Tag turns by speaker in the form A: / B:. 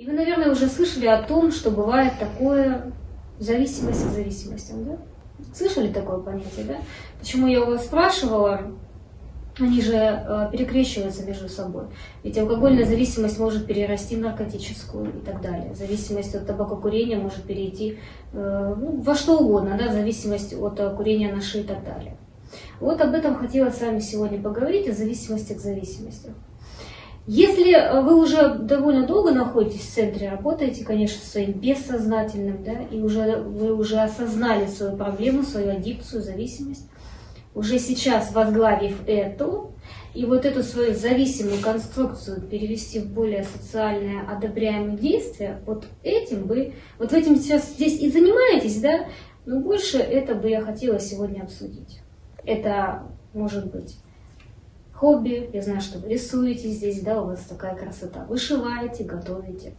A: И вы, наверное, уже слышали о том, что бывает такое зависимость от зависимости, да? Слышали такое понятие, да? Почему я у вас спрашивала? Они же э, перекрещиваются между собой. Ведь алкогольная зависимость может перерасти в наркотическую и так далее. Зависимость от табакокурения может перейти э, ну, во что угодно, да, зависимость от э, курения на шее и так далее. Вот об этом хотела с вами сегодня поговорить, о зависимости к зависимости. Если э, вы уже довольно долго находитесь в центре, работаете, конечно, своим бессознательным, да, и уже, вы уже осознали свою проблему, свою аддикцию, зависимость, уже сейчас возглавив эту, и вот эту свою зависимую конструкцию перевести в более социальное одобряемое действие, вот этим бы, вот этим сейчас здесь и занимаетесь, да, но больше это бы я хотела сегодня обсудить. Это может быть хобби, я знаю, что вы рисуете здесь, да, у вас такая красота, вышиваете, готовите.